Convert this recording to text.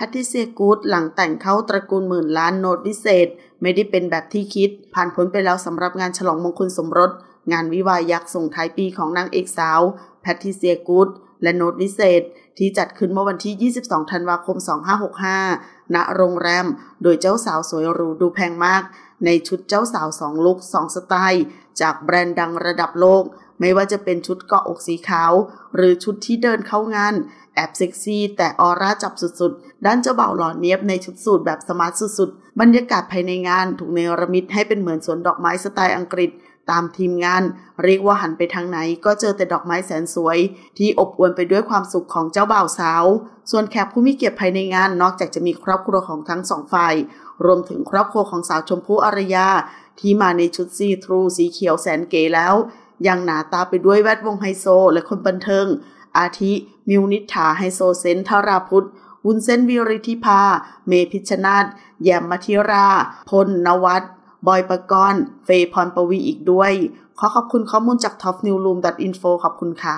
แพทติเซียกูดหลังแต่งเข้าตระกูลหมื่นล้านโนดวิเศษ ไม่ได้เป็นแบบที่คิด ผ่านพ้นไปแล้วสำหรับงานฉลองมงคลสมรส งานวิวายักษ์ส่งท้ายปีของนางเอกสาว แพทติเซียกูดและโนดวิเศษ ที่จัดขึ้นเมื่อวันที่ 22 ธันวาคม 2565 ณ โรงแรม โดยเจ้าสาวสวยหรูดูแพงมาก ในชุดเจ้าสาวสองลุกสองสไตล์ จากแบรนด์ดังระดับโลก ไม่ว่าจะเป็นชุดเกาะอกสีขาว หรือชุดที่เดินเข้างาน แอบเซ็กซี่ แต่ออร่าจับสุดๆ ด้านเจ้าบ่าวหล่อเนียบในชุดสูทแบบสมาร์ทสุดๆ บรรยากาศภายในงานถูกเนรมิตให้เป็นเหมือนสวนดอกไม้สไตล์อังกฤษตามทีมงาน เรียกว่าหันไปทางไหนก็เจอแต่ดอกไม้แสนสวย ที่อบอวลไปด้วยความสุขของเจ้าบ่าวสาว ส่วนแขกผู้มีเกียรติภายในงานนอกจากจะมีครอบครัวของทั้งสองฝ่าย รวมถึงครอบครัวของสาวชมพู่อารยา ที่มาในชุดซีทรูสีเขียวแสนเก๋แล้ว ยังหนาตาไปด้วยแวดวงไฮโซและคนบันเทิง อาทิ มิวนิษฐาไฮโซเซนทาราพุทธวุ้นเส้นวิริธิภา เมพิชนาธแยมมัธิรา พลนวัตบอยปกรณ์ เฟยพรปวีอีกด้วย ขอขอบคุณข้อมูลจาก topnewroom.info ขอบคุณค่ะ